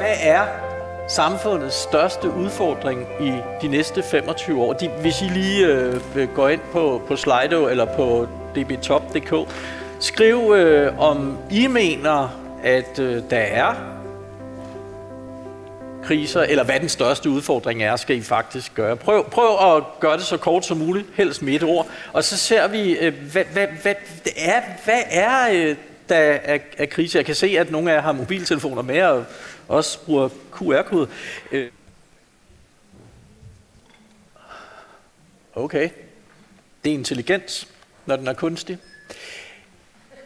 Hvad er samfundets største udfordring i de næste 25 år? De, hvis I lige øh, går ind på, på Slido eller på dbtop.dk, skriv øh, om I mener, at øh, der er kriser, eller hvad den største udfordring er, skal I faktisk gøre. Prøv, prøv at gøre det så kort som muligt, helst med et ord, og så ser vi, øh, hvad, hvad, hvad, er, hvad er øh, der er, er krise. Jeg kan se, at nogle af jer har mobiltelefoner med, og også bruger QR-kode. Øh. Okay. Det er intelligens, når den er kunstig.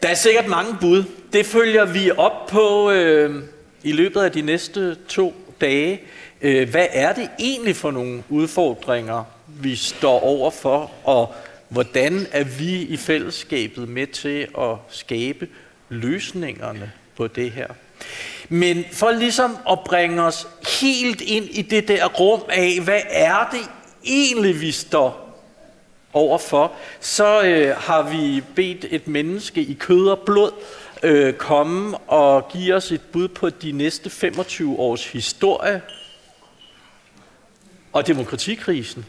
Der er sikkert mange bud. Det følger vi op på øh, i løbet af de næste to dage. Øh, hvad er det egentlig for nogle udfordringer, vi står over for, og hvordan er vi i fællesskabet med til at skabe løsningerne på det her? Men for ligesom at bringe os helt ind i det der rum af, hvad er det egentlig, vi står overfor, så øh, har vi bedt et menneske i kød og blod øh, komme og give os et bud på de næste 25 års historie og demokratikrisen.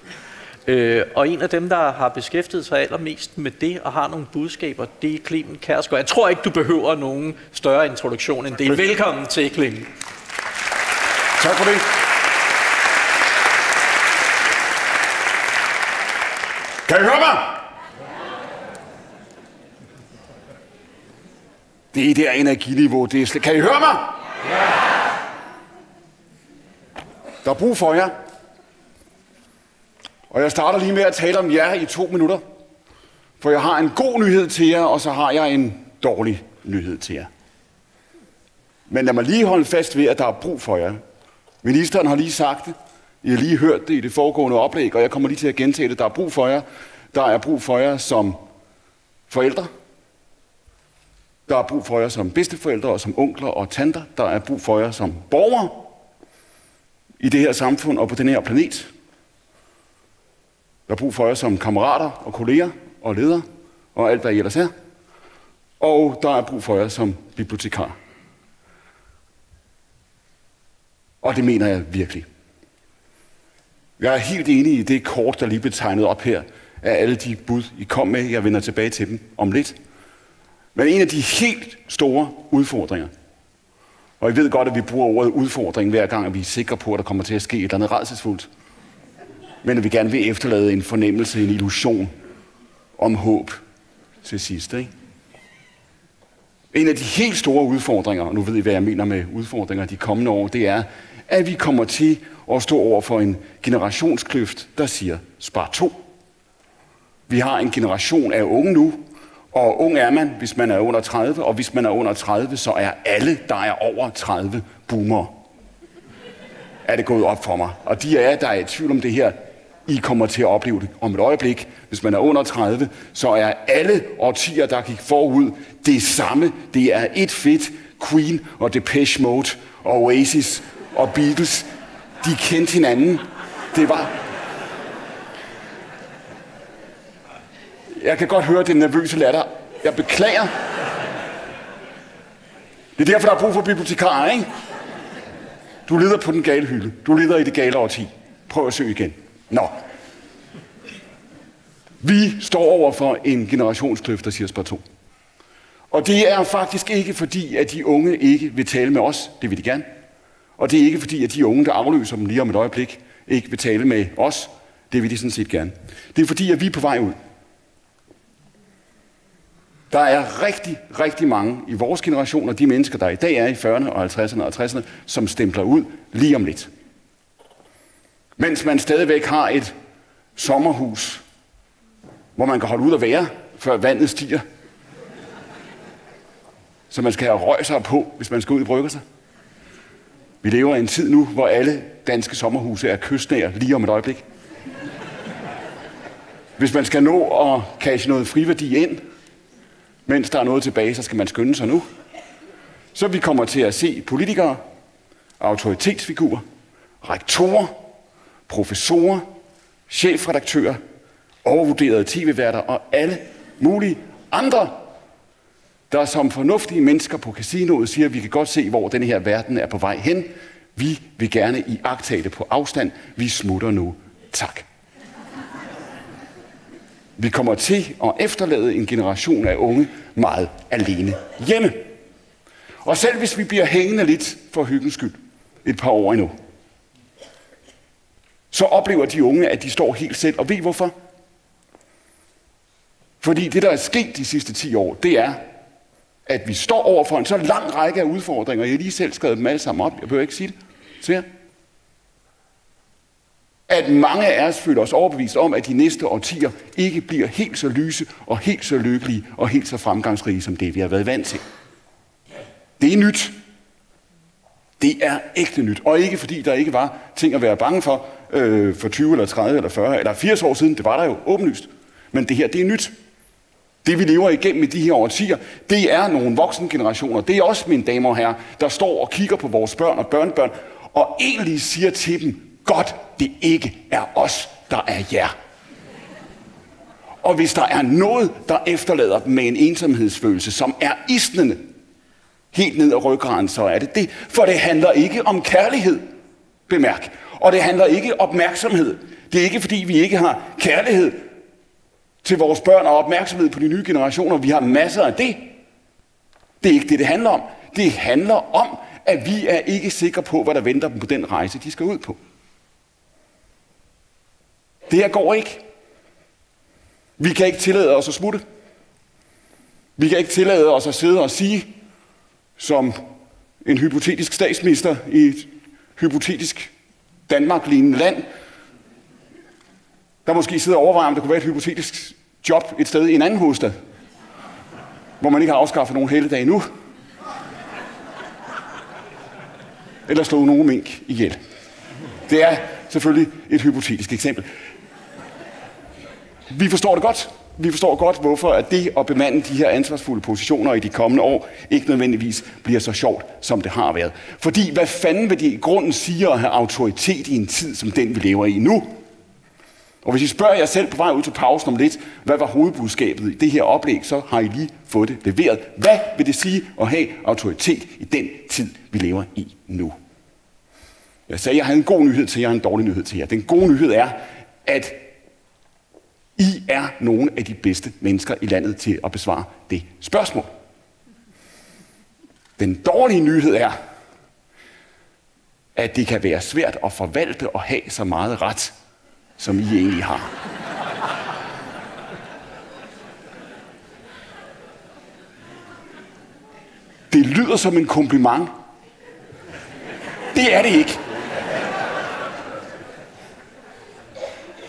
Øh, og en af dem, der har beskæftiget sig allermest med det og har nogle budskaber, det er Clemen Kærsgaard. Jeg tror ikke, du behøver nogen større introduktion end det. Velkommen til, Clemen. Tak for det. Kan I høre mig? Det der energiniveau, det er slet... Kan I høre mig? Ja. Der er brug for jer. Og jeg starter lige med at tale om jer i to minutter. For jeg har en god nyhed til jer, og så har jeg en dårlig nyhed til jer. Men lad mig lige holde fast ved, at der er brug for jer. Ministeren har lige sagt det. I har lige hørt det i det foregående oplæg, og jeg kommer lige til at gentage det. Der er brug for jer. Der er brug for jer som forældre. Der er brug for jer som bedsteforældre og som onkler og tanter. Der er brug for jer som borgere i det her samfund og på den her planet. Der er brug for jer som kammerater og kolleger og ledere og alt, hvad I ellers er. Og der er brug for jer som bibliotekar. Og det mener jeg virkelig. Jeg er helt enig i det kort, der lige blev tegnet op her, af alle de bud, I kom med. Jeg vender tilbage til dem om lidt. Men en af de helt store udfordringer, og I ved godt, at vi bruger ordet udfordring hver gang, at vi er sikre på, at der kommer til at ske et eller andet redselsfuldt. Men at vi gerne vil efterlade en fornemmelse, en illusion om håb til sidst. Ikke? En af de helt store udfordringer, og nu ved I, hvad jeg mener med udfordringer de kommende år, det er, at vi kommer til at stå over for en generationskløft, der siger, spar to. Vi har en generation af unge nu, og ung er man, hvis man er under 30, og hvis man er under 30, så er alle, der er over 30, boomer. Er det gået op for mig. Og de af jer, der er i tvivl om det her, i kommer til at opleve det om et øjeblik. Hvis man er under 30, så er alle årtier, der gik forud, det samme. Det er et fedt Queen og Depeche Mode og Oasis og Beatles. De kendte hinanden. Det var... Jeg kan godt høre den nervøse latter. Jeg beklager. Det er derfor, der er brug for bibliotekarer, ikke? Du lider på den gale hylde. Du lider i det gale årti. Prøv at søge igen. Nå. Vi står over for en generationskløft, der siger spar 2. Og det er faktisk ikke fordi, at de unge ikke vil tale med os. Det vil de gerne. Og det er ikke fordi, at de unge, der afløser dem lige om et øjeblik, ikke vil tale med os. Det vil de sådan set gerne. Det er fordi, at vi er på vej ud. Der er rigtig, rigtig mange i vores generation, og de mennesker, der i dag er i 40'erne og 50'erne og 60'erne, som stempler ud lige om lidt. Mens man stadigvæk har et sommerhus, hvor man kan holde ud og være, før vandet stiger. Så man skal have røg sig på, hvis man skal ud i brygger sig. Vi lever i en tid nu, hvor alle danske sommerhuse er kystnære lige om et øjeblik. Hvis man skal nå at cashe noget friværdi ind, mens der er noget tilbage, så skal man skynde sig nu. Så vi kommer til at se politikere, autoritetsfigurer, rektorer, professorer, chefredaktører, overvurderede tv-værter og alle mulige andre, der som fornuftige mennesker på casinoet siger, at vi kan godt se, hvor den her verden er på vej hen. Vi vil gerne i det på afstand. Vi smutter nu. Tak. Vi kommer til at efterlade en generation af unge meget alene hjemme. Og selv hvis vi bliver hængende lidt for hyggens skyld et par år endnu, så oplever de unge, at de står helt selv. Og ved I hvorfor? Fordi det, der er sket de sidste 10 år, det er, at vi står over for en så lang række af udfordringer. Jeg har lige selv skrevet dem alle sammen op. Jeg behøver ikke sige det. Se At mange af os føler os overbevist om, at de næste årtier ikke bliver helt så lyse og helt så lykkelige og helt så fremgangsrige som det, vi har været vant til. Det er nyt. Det er ægte nyt. Og ikke fordi der ikke var ting at være bange for øh, for 20 eller 30 eller 40 eller 80 år siden. Det var der jo åbenlyst. Men det her, det er nyt. Det vi lever igennem i de her årtier, det er nogle voksne generationer. Det er også, mine damer og herrer, der står og kigger på vores børn og børnebørn, og egentlig siger til dem, godt det ikke er os, der er jer. Og hvis der er noget, der efterlader dem med en ensomhedsfølelse, som er isnende, helt ned ad ryggraden, så er det det. For det handler ikke om kærlighed, bemærk. Og det handler ikke om opmærksomhed. Det er ikke fordi, vi ikke har kærlighed til vores børn og opmærksomhed på de nye generationer. Vi har masser af det. Det er ikke det, det handler om. Det handler om, at vi er ikke sikre på, hvad der venter dem på den rejse, de skal ud på. Det her går ikke. Vi kan ikke tillade os at smutte. Vi kan ikke tillade os at sidde og sige, som en hypotetisk statsminister i et hypotetisk Danmark-lignende land, der måske sidder og overvejer, om der kunne være et hypotetisk job et sted i en anden hovedstad, hvor man ikke har afskaffet nogen hele dag nu. Eller slået nogen mink ihjel. Det er selvfølgelig et hypotetisk eksempel. Vi forstår det godt. Vi forstår godt, hvorfor at det at bemande de her ansvarsfulde positioner i de kommende år ikke nødvendigvis bliver så sjovt, som det har været. Fordi hvad fanden vil de i grunden sige at have autoritet i en tid som den, vi lever i nu? Og hvis I spørger jer selv på vej ud til pausen om lidt, hvad var hovedbudskabet i det her oplæg, så har I lige fået det leveret. Hvad vil det sige at have autoritet i den tid, vi lever i nu? Jeg sagde, at jeg havde en god nyhed til jer og en dårlig nyhed til jer. Den gode nyhed er, at i er nogle af de bedste mennesker i landet til at besvare det spørgsmål. Den dårlige nyhed er, at det kan være svært at forvalte og have så meget ret, som I egentlig har. Det lyder som en kompliment. Det er det ikke.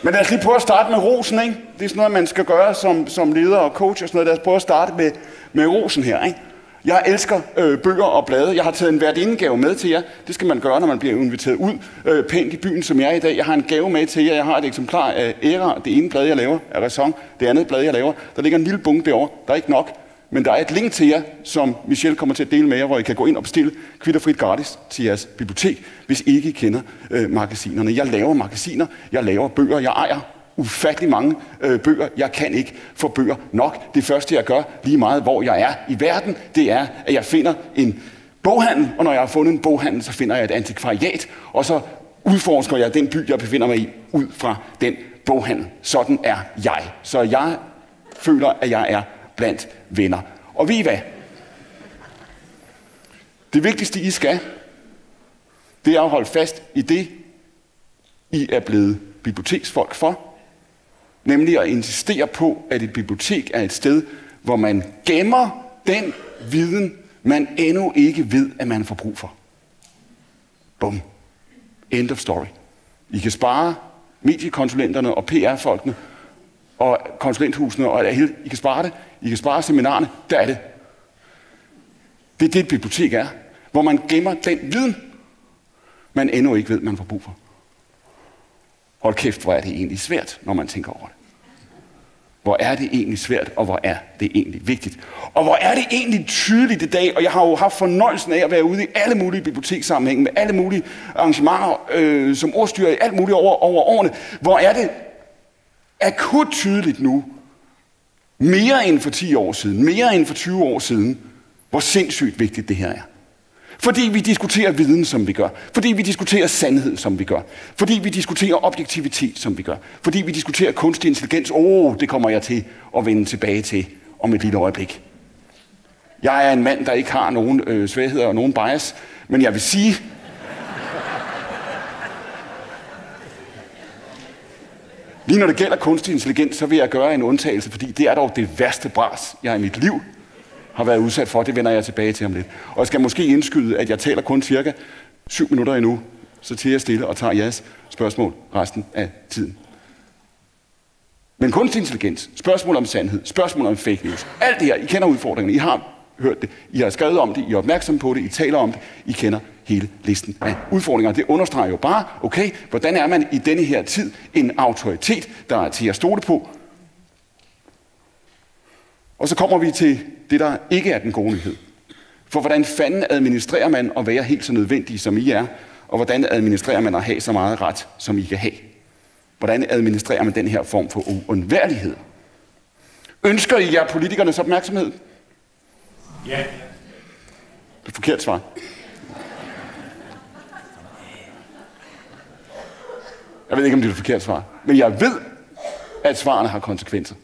Men lad os lige prøve at starte med rosen, ikke? Det er sådan noget, man skal gøre som, som leder og coach og sådan noget. Lad os prøve at starte med, med rosen her, ikke? Jeg elsker øh, bøger og blade. Jeg har taget en værtindegave med til jer. Det skal man gøre, når man bliver inviteret ud øh, pænt i byen, som jeg er i dag. Jeg har en gave med til jer. Jeg har et eksemplar af Æra. Det ene blad, jeg laver, af Raison. Det andet blad, jeg laver. Der ligger en lille bunke derovre. Der er ikke nok. Men der er et link til jer, som Michelle kommer til at dele med jer, hvor I kan gå ind og bestille kvitterfrit gratis til jeres bibliotek, hvis I ikke kender øh, magasinerne. Jeg laver magasiner, jeg laver bøger, jeg ejer ufattelig mange øh, bøger. Jeg kan ikke få bøger nok. Det første, jeg gør, lige meget hvor jeg er i verden, det er, at jeg finder en boghandel, og når jeg har fundet en boghandel, så finder jeg et antikvariat, og så udforsker jeg den by, jeg befinder mig i, ud fra den boghandel. Sådan er jeg. Så jeg føler, at jeg er blandt venner. Og ved I hvad? Det vigtigste, I skal, det er at holde fast i det, I er blevet biblioteksfolk for. Nemlig at insistere på, at et bibliotek er et sted, hvor man gemmer den viden, man endnu ikke ved, at man får brug for. Bum. End of story. I kan spare mediekonsulenterne og PR-folkene og konsulenthusene, og hele, I kan spare det. I kan spare seminarerne. Der er det. Det er det, et bibliotek er. Hvor man gemmer den viden, man endnu ikke ved, man får brug for. Hold kæft, hvor er det egentlig svært, når man tænker over det. Hvor er det egentlig svært, og hvor er det egentlig vigtigt. Og hvor er det egentlig tydeligt i dag, og jeg har jo haft fornøjelsen af at være ude i alle mulige bibliotekssammenhænge, med alle mulige arrangementer, øh, som ordstyrer i alt muligt over, over årene. Hvor er det akut tydeligt nu, mere end for 10 år siden, mere end for 20 år siden, hvor sindssygt vigtigt det her er. Fordi vi diskuterer viden, som vi gør. Fordi vi diskuterer sandhed, som vi gør. Fordi vi diskuterer objektivitet, som vi gør. Fordi vi diskuterer kunstig intelligens. Åh, oh, det kommer jeg til at vende tilbage til om et lille øjeblik. Jeg er en mand, der ikke har nogen øh, svagheder og nogen bias, men jeg vil sige, Lige når det gælder kunstig intelligens, så vil jeg gøre en undtagelse, fordi det er dog det værste bras, jeg i mit liv har været udsat for. Det vender jeg tilbage til om lidt. Og jeg skal måske indskyde, at jeg taler kun cirka 7 minutter endnu, så til jeg stille og tager jeres spørgsmål resten af tiden. Men kunstig intelligens, spørgsmål om sandhed, spørgsmål om fake news, alt det her, I kender udfordringerne, I har hørt det, I har skrevet om det, I er opmærksom på det, I taler om det, I kender hele listen af udfordringer. Det understreger jo bare, okay, hvordan er man i denne her tid en autoritet, der er til at stole på. Og så kommer vi til det, der ikke er den gode nyhed. For hvordan fanden administrerer man at være helt så nødvendig, som I er, og hvordan administrerer man at have så meget ret, som I kan have? Hvordan administrerer man den her form for uundværlighed? Ønsker I jer politikernes opmærksomhed? Ja. Det er forkert svar. Jeg ved ikke, om det er et forkert svar. Men jeg ved, at svarene har konsekvenser.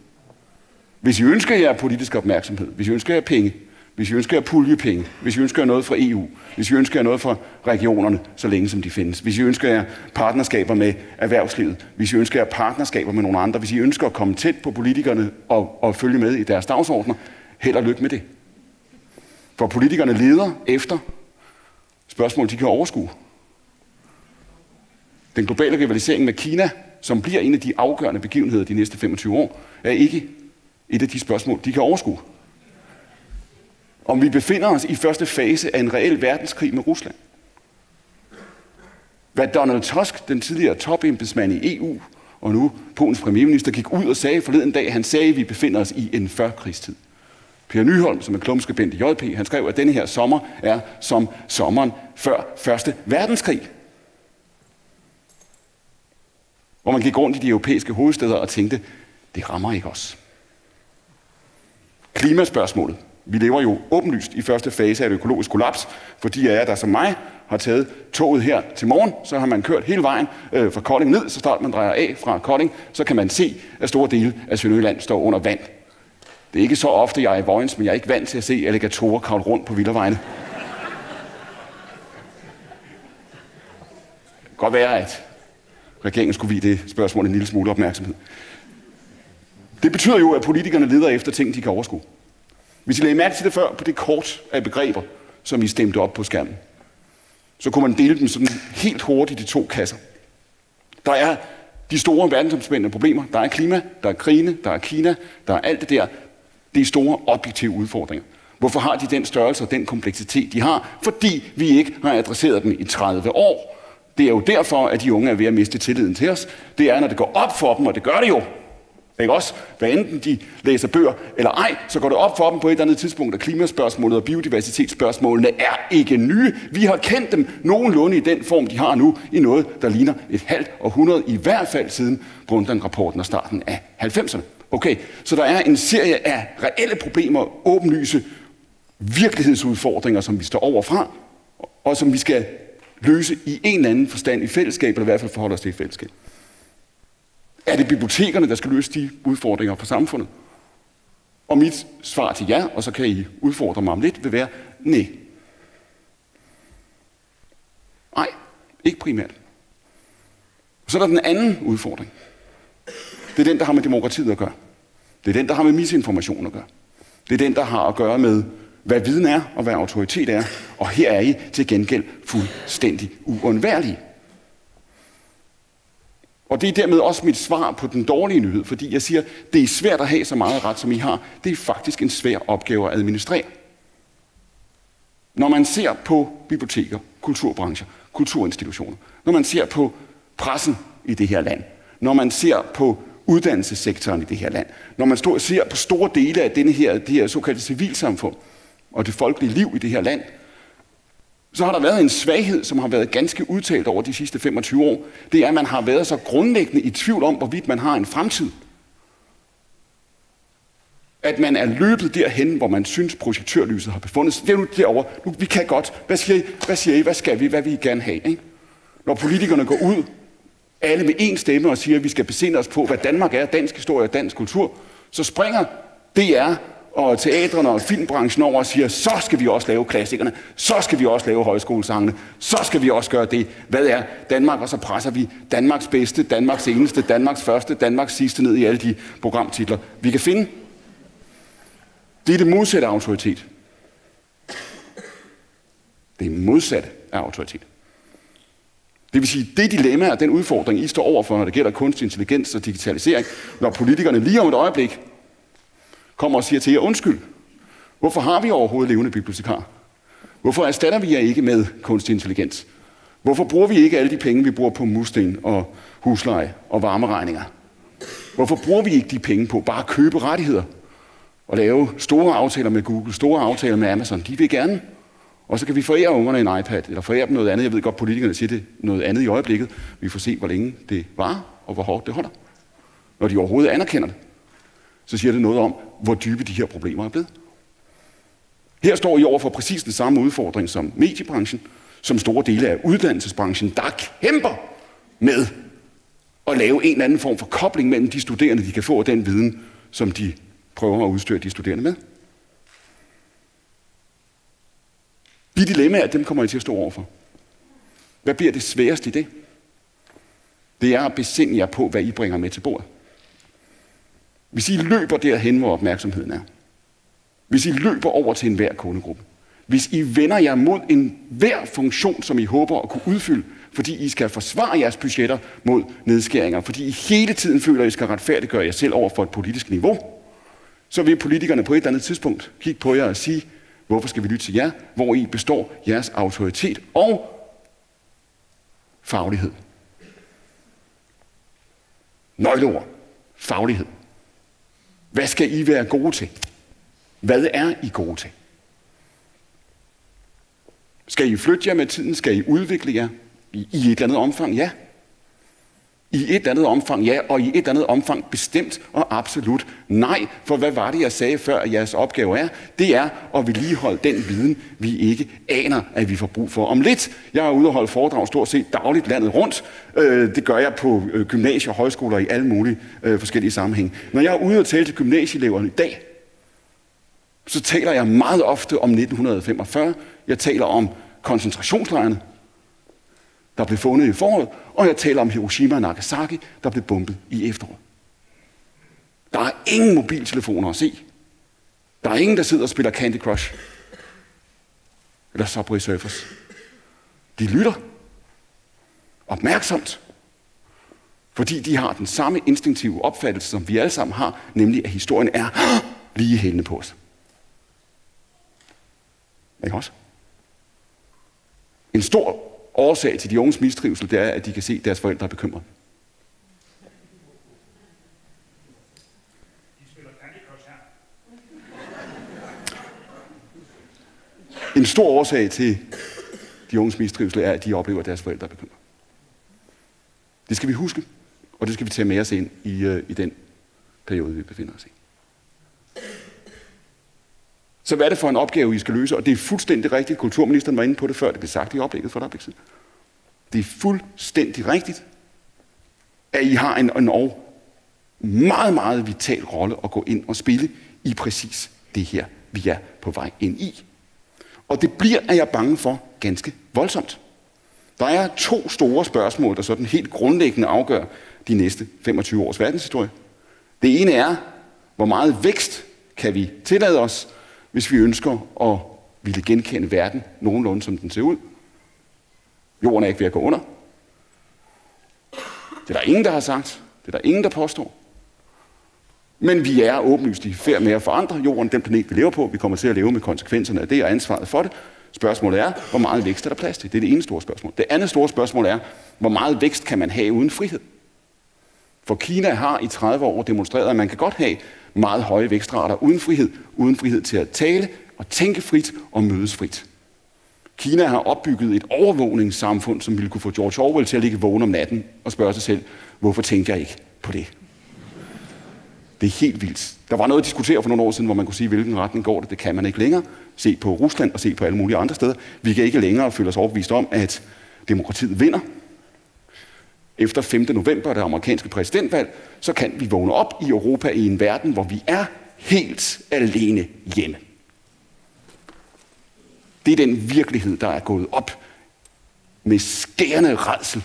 Hvis I ønsker jer politisk opmærksomhed, hvis I ønsker jer penge, hvis I ønsker jer puljepenge, hvis I ønsker jer noget fra EU, hvis I ønsker jer noget fra regionerne, så længe som de findes, hvis I ønsker jer partnerskaber med erhvervslivet, hvis I ønsker jer partnerskaber med nogle andre, hvis I ønsker at komme tæt på politikerne og, og følge med i deres dagsordner, held og lykke med det. For politikerne leder efter spørgsmål, de kan overskue. Den globale rivalisering med Kina, som bliver en af de afgørende begivenheder de næste 25 år, er ikke et af de spørgsmål, de kan overskue. Om vi befinder os i første fase af en reel verdenskrig med Rusland. Hvad Donald Tusk, den tidligere topembedsmand i EU, og nu Polens premierminister, gik ud og sagde forleden dag, han sagde, at vi befinder os i en førkrigstid. Per Nyholm, som er klumskabent i JP, han skrev, at denne her sommer er som sommeren før Første Verdenskrig. Hvor man gik rundt i de europæiske hovedsteder og tænkte, det rammer ikke os. Klimaspørgsmålet. Vi lever jo åbenlyst i første fase af et økologisk kollaps, fordi af jer, der som mig har taget toget her til morgen, så har man kørt hele vejen øh, fra Kolding ned, så snart man drejer af fra Kolding, så kan man se, at store dele af Sønderjylland står under vand. Det er ikke så ofte, jeg er i Vojens, men jeg er ikke vant til at se alligatorer kravle rundt på vildervejene. Det kan godt være, at regeringen skulle vide det spørgsmål en lille smule opmærksomhed. Det betyder jo, at politikerne leder efter ting, de kan overskue. Hvis I lagde mærke til det før på det kort af begreber, som I stemte op på skærmen, så kunne man dele dem sådan helt hurtigt i to kasser. Der er de store verdensomspændende problemer. Der er klima, der er krigene, der er Kina, der er alt det der. Det er store objektive udfordringer. Hvorfor har de den størrelse og den kompleksitet, de har? Fordi vi ikke har adresseret dem i 30 år. Det er jo derfor, at de unge er ved at miste tilliden til os. Det er, når det går op for dem, og det gør det jo. Ikke også? Hvad enten de læser bøger eller ej, så går det op for dem på et eller andet tidspunkt, at klimaspørgsmålet og biodiversitetsspørgsmålene er ikke nye. Vi har kendt dem nogenlunde i den form, de har nu, i noget, der ligner et halvt århundrede, i hvert fald siden Brundtland-rapporten og starten af 90'erne. Okay, så der er en serie af reelle problemer, åbenlyse virkelighedsudfordringer, som vi står overfra, og som vi skal løse i en eller anden forstand i fællesskab, eller i hvert fald forholde os til i fællesskab. Er det bibliotekerne, der skal løse de udfordringer for samfundet? Og mit svar til jer, og så kan I udfordre mig om lidt, vil være nej. Nej, ikke primært. Så er der den anden udfordring. Det er den, der har med demokratiet at gøre. Det er den, der har med misinformation at gøre. Det er den, der har at gøre med, hvad viden er og hvad autoritet er. Og her er I til gengæld fuldstændig uundværlige. Og det er dermed også mit svar på den dårlige nyhed, fordi jeg siger, det er svært at have så meget ret, som I har. Det er faktisk en svær opgave at administrere. Når man ser på biblioteker, kulturbrancher, kulturinstitutioner, når man ser på pressen i det her land, når man ser på uddannelsessektoren i det her land, når man står, ser på store dele af denne her, det her såkaldte civilsamfund og det folkelige liv i det her land, så har der været en svaghed, som har været ganske udtalt over de sidste 25 år. Det er, at man har været så grundlæggende i tvivl om, hvorvidt man har en fremtid. at man er løbet derhen, hvor man synes, projektørlyset har befundet sig. Det er nu derovre. Nu, vi kan godt. Hvad siger I? Hvad siger I? Hvad skal vi? Hvad vil I gerne have? Ikke? Når politikerne går ud, alle med én stemme og siger, at vi skal besinde os på, hvad Danmark er, dansk historie og dansk kultur, så springer DR og teatrene og filmbranchen over og siger, så skal vi også lave klassikerne, så skal vi også lave højskolesangene, så skal vi også gøre det. Hvad er Danmark? Og så presser vi Danmarks bedste, Danmarks eneste, Danmarks første, Danmarks sidste ned i alle de programtitler, vi kan finde. Det er det modsatte af autoritet. Det er modsatte af autoritet. Det vil sige, det dilemma og den udfordring, I står overfor, når det gælder kunstig intelligens og digitalisering, når politikerne lige om et øjeblik kommer og siger til jer, undskyld, hvorfor har vi overhovedet levende bibliotekar? Hvorfor erstatter vi jer ikke med kunstig intelligens? Hvorfor bruger vi ikke alle de penge, vi bruger på mursten og husleje og varmeregninger? Hvorfor bruger vi ikke de penge på bare at købe rettigheder og lave store aftaler med Google, store aftaler med Amazon? De vil gerne. Og så kan vi forære ungerne en iPad, eller forære dem noget andet. Jeg ved godt, politikerne siger det noget andet i øjeblikket. Vi får se, hvor længe det var, og hvor hårdt det holder. Når de overhovedet anerkender det, så siger det noget om, hvor dybe de her problemer er blevet. Her står I over for præcis den samme udfordring som mediebranchen, som store dele af uddannelsesbranchen, der kæmper med at lave en eller anden form for kobling mellem de studerende, de kan få, og den viden, som de prøver at udstyre de studerende med. De dilemmaer, dem kommer I til at stå overfor. Hvad bliver det sværeste i det? Det er at besinde jer på, hvad I bringer med til bordet. Hvis I løber derhen, hvor opmærksomheden er. Hvis I løber over til enhver kundegruppe. Hvis I vender jer mod en hver funktion, som I håber at kunne udfylde, fordi I skal forsvare jeres budgetter mod nedskæringer, fordi I hele tiden føler, at I skal retfærdiggøre jer selv over for et politisk niveau, så vil politikerne på et eller andet tidspunkt kigge på jer og sige, hvorfor skal vi lytte til jer, hvor I består jeres autoritet og faglighed. Nøgleord. Faglighed. Hvad skal I være gode til? Hvad er I gode til? Skal I flytte jer med tiden? Skal I udvikle jer i, et eller andet omfang? Ja. I et eller andet omfang ja, og i et eller andet omfang bestemt og absolut nej. For hvad var det, jeg sagde før, at jeres opgave er? Det er at vedligeholde den viden, vi ikke aner, at vi får brug for. Om lidt, jeg er ude og holde foredrag stort set dagligt landet rundt. Øh, det gør jeg på øh, gymnasier og højskoler i alle mulige øh, forskellige sammenhæng. Når jeg er ude og tale til gymnasieeleverne i dag, så taler jeg meget ofte om 1945. Jeg taler om koncentrationslejrene, der blev fundet i foråret, og jeg taler om Hiroshima og Nagasaki, der blev bombet i efteråret. Der er ingen mobiltelefoner at se. Der er ingen, der sidder og spiller Candy Crush. Eller Subway Surfers. De lytter. Opmærksomt. Fordi de har den samme instinktive opfattelse, som vi alle sammen har, nemlig at historien er lige hældende på os. Ikke også? En stor årsag til de unges mistrivsel, det er, at de kan se, at deres forældre er bekymrede. En stor årsag til de unges mistrivsel er, at de oplever, at deres forældre er bekymrede. Det skal vi huske, og det skal vi tage med os ind i, øh, i den periode, vi befinder os i. Så hvad er det for en opgave, I skal løse? Og det er fuldstændig rigtigt. Kulturministeren var inde på det før. Det blev sagt i oplægget for et øjeblik siden. Det er fuldstændig rigtigt, at I har en, en og meget, meget vital rolle at gå ind og spille i præcis det her, vi er på vej ind i. Og det bliver, er jeg bange for, ganske voldsomt. Der er to store spørgsmål, der sådan helt grundlæggende afgør de næste 25 års verdenshistorie. Det ene er, hvor meget vækst kan vi tillade os, hvis vi ønsker at ville genkende verden nogenlunde, som den ser ud. Jorden er ikke ved at gå under. Det er der ingen, der har sagt. Det er der ingen, der påstår. Men vi er åbenlyst i færd med at forandre jorden, den planet, vi lever på. Vi kommer til at leve med konsekvenserne af det og ansvaret for det. Spørgsmålet er, hvor meget vækst er der plads til? Det er det ene store spørgsmål. Det andet store spørgsmål er, hvor meget vækst kan man have uden frihed? For Kina har i 30 år demonstreret, at man kan godt have meget høje vækstrater uden frihed, uden frihed til at tale og tænke frit og mødes frit. Kina har opbygget et overvågningssamfund, som ville kunne få George Orwell til at ligge vågen om natten og spørge sig selv, hvorfor tænker jeg ikke på det? Det er helt vildt. Der var noget at diskutere for nogle år siden, hvor man kunne sige, hvilken retning går det. Det kan man ikke længere. Se på Rusland og se på alle mulige andre steder. Vi kan ikke længere føle os overbevist om, at demokratiet vinder. Efter 5. november, det amerikanske præsidentvalg, så kan vi vågne op i Europa i en verden, hvor vi er helt alene hjemme. Det er den virkelighed, der er gået op med skærende redsel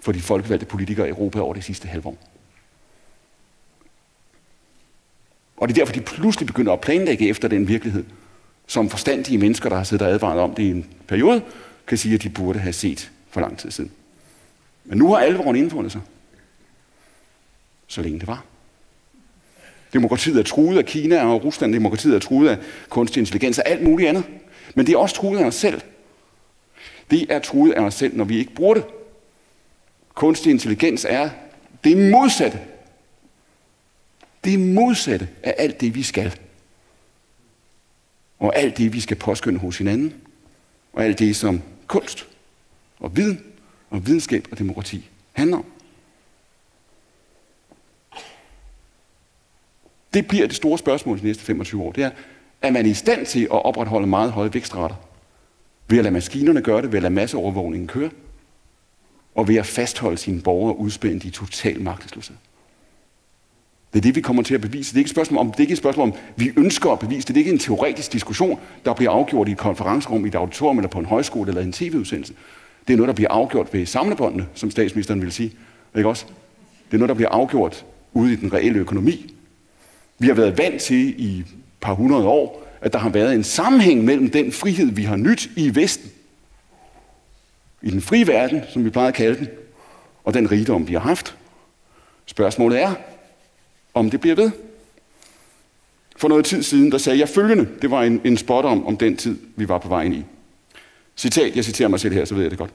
for de folkevalgte politikere i Europa over det sidste halve år. Og det er derfor, de pludselig begynder at planlægge efter den virkelighed, som forstandige mennesker, der har siddet og advaret om det i en periode, kan sige, at de burde have set for lang tid siden. Men nu har alvoren indfundet sig, så længe det var. Demokratiet er truet af Kina og Rusland. Demokratiet er truet af kunstig intelligens og alt muligt andet. Men det er også truet af os selv. Det er truet af os selv, når vi ikke bruger det. Kunstig intelligens er det modsatte. Det modsatte af alt det, vi skal. Og alt det, vi skal påskynde hos hinanden. Og alt det, som kunst og viden og videnskab og demokrati handler om. Det bliver det store spørgsmål de næste 25 år. Det er, er man i stand til at opretholde meget høje vækstrater? Ved at lade maskinerne gøre det, ved at lade masseovervågningen køre? Og ved at fastholde sine borgere udspændt i total magtesløshed? Det er det, vi kommer til at bevise. Det er ikke et spørgsmål om, det er ikke et spørgsmål om, vi ønsker at bevise det. Det er ikke en teoretisk diskussion, der bliver afgjort i et konferencerum, i et auditorium eller på en højskole eller en tv-udsendelse. Det er noget, der bliver afgjort ved samlebåndene, som statsministeren vil sige. Ikke også? Det er noget, der bliver afgjort ude i den reelle økonomi. Vi har været vant til i et par hundrede år, at der har været en sammenhæng mellem den frihed, vi har nyt i Vesten, i den frie verden, som vi plejer at kalde den, og den rigdom, vi har haft. Spørgsmålet er, om det bliver ved. For noget tid siden, der sagde jeg følgende. Det var en, en spot om, om den tid, vi var på vej ind i. Citat, jeg citerer mig selv her, så ved jeg det godt.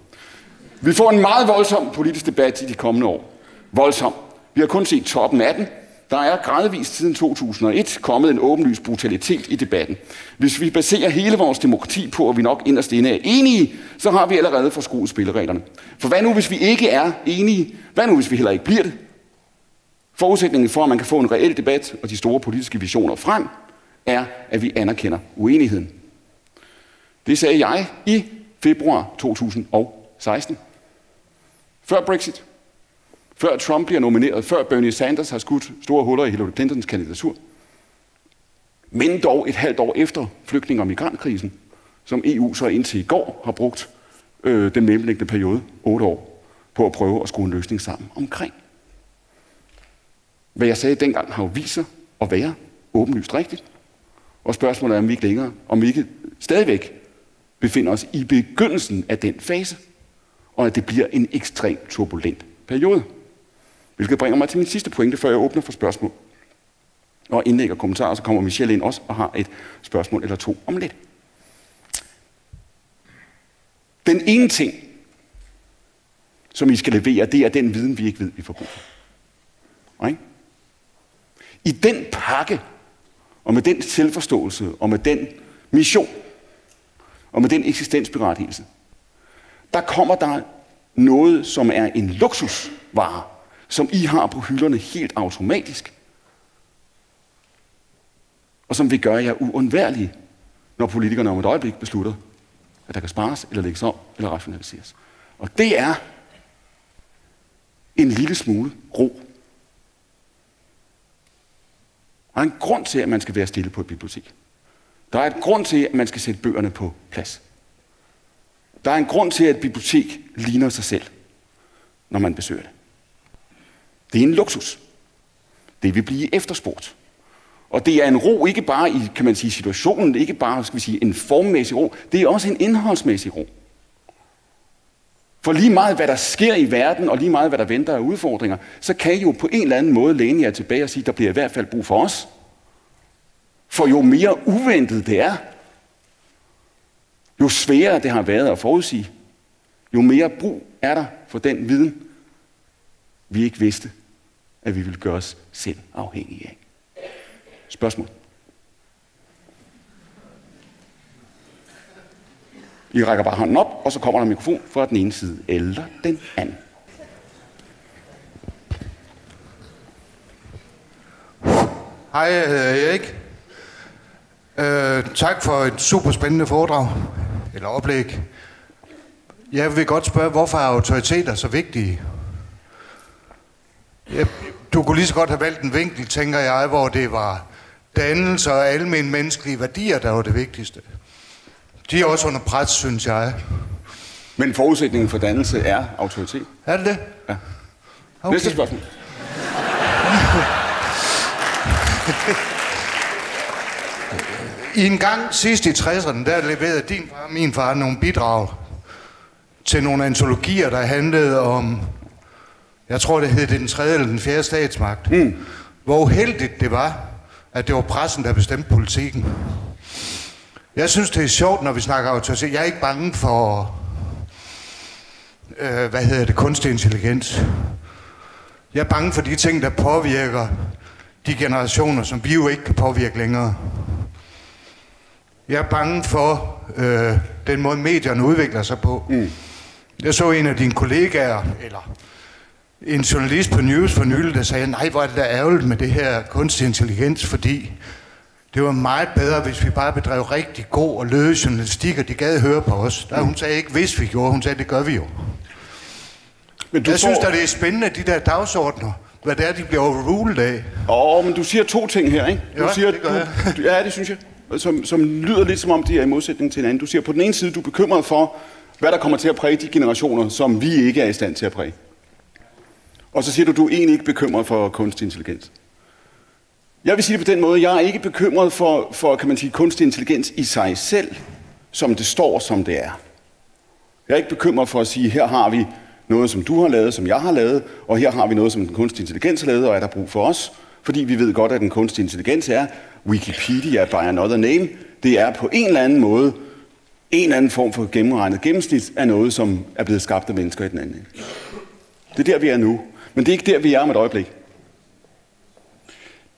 Vi får en meget voldsom politisk debat i de kommende år. Voldsom. Vi har kun set toppen af den. Der er gradvist siden 2001 kommet en åbenlys brutalitet i debatten. Hvis vi baserer hele vores demokrati på, at vi nok inderst inde er enige, så har vi allerede forskruet spillereglerne. For hvad nu, hvis vi ikke er enige? Hvad nu, hvis vi heller ikke bliver det? Forudsætningen for, at man kan få en reel debat og de store politiske visioner frem, er, at vi anerkender uenigheden. Det sagde jeg i februar 2016. Før Brexit, før Trump bliver nomineret, før Bernie Sanders har skudt store huller i Hillary Clintons kandidatur, men dog et halvt år efter flygtning- og migrantkrisen, som EU så indtil i går har brugt øh, den mellemliggende periode, otte år, på at prøve at skrue en løsning sammen omkring. Hvad jeg sagde dengang har jo vist sig at være åbenlyst rigtigt. Og spørgsmålet er, om vi ikke længere, om vi ikke stadigvæk befinder os i begyndelsen af den fase, og at det bliver en ekstremt turbulent periode. Hvilket bringer mig til min sidste pointe, før jeg åbner for spørgsmål. Og indlæg og kommentarer, så kommer Michelle ind også og har et spørgsmål eller to om lidt. Den ene ting, som I skal levere, det er den viden, vi ikke ved, vi får brug for. Okay? I den pakke, og med den selvforståelse, og med den mission, og med den eksistensberettigelse, der kommer der noget, som er en luksusvare, som I har på hylderne helt automatisk, og som vil gøre jer uundværlige, når politikerne om et øjeblik beslutter, at der kan spares, eller lægges om, eller rationaliseres. Og det er en lille smule ro. Der er en grund til, at man skal være stille på et bibliotek. Der er et grund til, at man skal sætte bøgerne på plads. Der er en grund til, at et bibliotek ligner sig selv, når man besøger det. Det er en luksus. Det vil blive efterspurgt. Og det er en ro, ikke bare i, kan man sige, situationen, ikke bare, skal vi sige, en formmæssig ro, det er også en indholdsmæssig ro. For lige meget, hvad der sker i verden, og lige meget, hvad der venter af udfordringer, så kan I jo på en eller anden måde læne jer tilbage og sige, der bliver i hvert fald brug for os. For jo mere uventet det er, jo sværere det har været at forudsige, jo mere brug er der for den viden, vi ikke vidste, at vi ville gøre os selv afhængige af. Spørgsmål? I rækker bare hånden op, og så kommer der en mikrofon fra den ene side eller den anden. Hej, jeg hedder Erik. Øh, tak for et super spændende foredrag, eller oplæg. Jeg vil godt spørge, hvorfor er autoriteter så vigtige? Ja, du kunne lige så godt have valgt en vinkel, tænker jeg, hvor det var dannelse og almindelige menneskelige værdier, der var det vigtigste. De er også under pres, synes jeg. Men forudsætningen for dannelse er autoritet. Er det det? Ja. Okay. Næste spørgsmål. I en gang sidst i 60'erne, der leverede din far og min far nogle bidrag til nogle antologier, der handlede om, jeg tror det hed den tredje eller den fjerde statsmagt. Mm. Hvor uheldigt det var, at det var pressen, der bestemte politikken. Jeg synes, det er sjovt, når vi snakker autoritet. Jeg er ikke bange for, øh, hvad hedder det, kunstig intelligens. Jeg er bange for de ting, der påvirker de generationer, som vi jo ikke kan påvirke længere. Jeg er bange for øh, den måde, medierne udvikler sig på. Mm. Jeg så en af dine kollegaer, eller en journalist på News for nylig, der sagde, nej, hvor er det da ærgerligt med det her kunstig intelligens, fordi det var meget bedre, hvis vi bare bedrev rigtig god og løs journalistik, og de gad høre på os. Der, hun sagde ikke, hvis vi gjorde, hun sagde, det gør vi jo. Men du jeg får... synes, at det er spændende, de der dagsordner, hvad det er, de bliver overrulet af. Åh, oh, men du siger to ting her, ikke? Du ja, siger, det gør du, Ja, det synes jeg. Som, som lyder lidt som om, de er i modsætning til hinanden. Du siger på den ene side, du er bekymret for, hvad der kommer til at præge de generationer, som vi ikke er i stand til at præge. Og så siger du, du er egentlig ikke bekymret for kunstig intelligens. Jeg vil sige det på den måde, jeg er ikke bekymret for, for kan man sige, kunstig intelligens i sig selv, som det står, som det er. Jeg er ikke bekymret for at sige, her har vi noget, som du har lavet, som jeg har lavet, og her har vi noget, som den kunstige intelligens har lavet, og er der brug for os? Fordi vi ved godt, at den kunstige intelligens er Wikipedia by another name. Det er på en eller anden måde en eller anden form for gennemregnet gennemsnit af noget, som er blevet skabt af mennesker i den anden. Det er der, vi er nu. Men det er ikke der, vi er om et øjeblik.